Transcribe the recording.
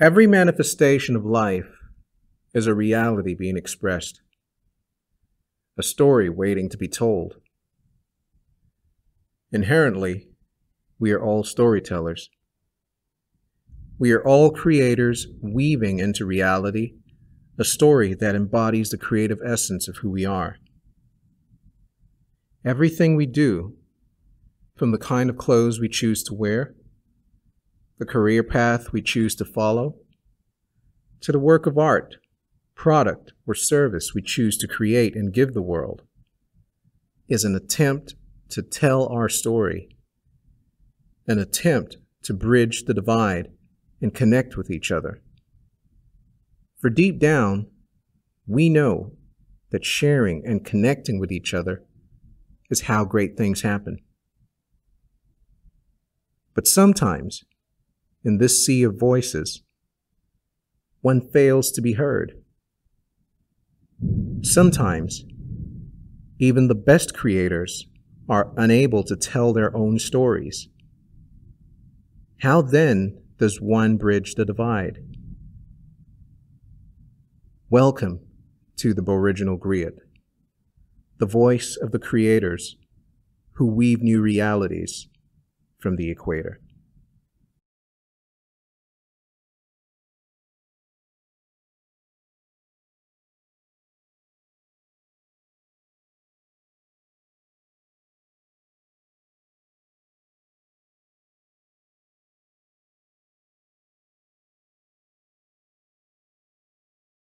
Every manifestation of life is a reality being expressed, a story waiting to be told. Inherently, we are all storytellers. We are all creators weaving into reality a story that embodies the creative essence of who we are. Everything we do, from the kind of clothes we choose to wear, the career path we choose to follow, to the work of art, product, or service we choose to create and give the world, is an attempt to tell our story, an attempt to bridge the divide and connect with each other. For deep down, we know that sharing and connecting with each other is how great things happen. But sometimes, in this sea of voices, one fails to be heard. Sometimes, even the best creators are unable to tell their own stories. How then does one bridge the divide? Welcome to the GBOriginal Griot, the voice of the creators who weave new realities from the equator.